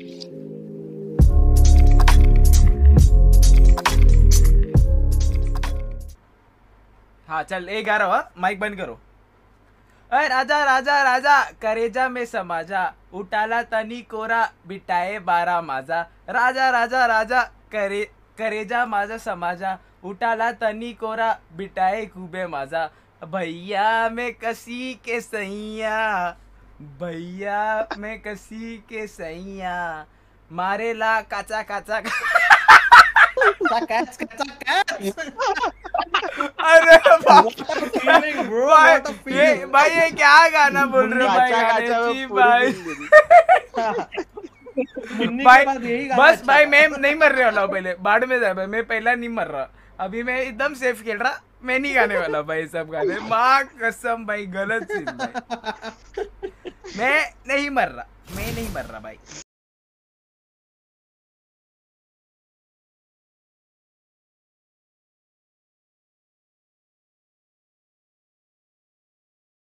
हाँ चल, एक गा रहा माइक बंद करो। अरे राजा राजा राजा, करेजा में समाजा उठाला तनी कोरा, बिटाए बारा माझा राजा राजा राजा, करे, करेजा माझा समाजा उठाला तनी कोरा, बिटाए कुबे माझा भैया में कसी के सैया। भैया मैं कसी के सैया मारेला काचा काचा Cats, cats, cats. अरे. भाई ये भाई ये क्या गाना बोल रहे हो भाई गाने? भाई। भाई बस अच्छा भाई मैं नहीं मर रहे वाला पहले बाढ़ में जाए भाई मैं पहला नहीं मर रहा। अभी मैं एकदम सेफ़ खेल रहा मैं नहीं गाने वाला भाई सब गाने। माँ कसम भाई गलत सीन भाई। मैं नहीं मर रहा मैं नहीं मर रहा भाई।